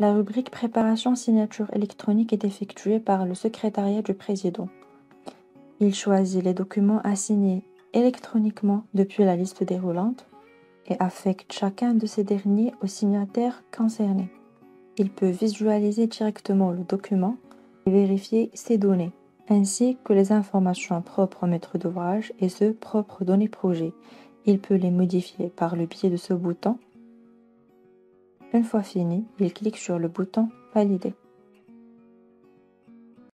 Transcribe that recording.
La rubrique Préparation signature électronique est effectuée par le secrétariat du président. Il choisit les documents à signer électroniquement depuis la liste déroulante et affecte chacun de ces derniers au signataire concerné. Il peut visualiser directement le document et vérifier ses données, ainsi que les informations propres au maître d'ouvrage et ceux propres données projet. Il peut les modifier par le biais de ce bouton. Une fois fini, il clique sur le bouton Valider.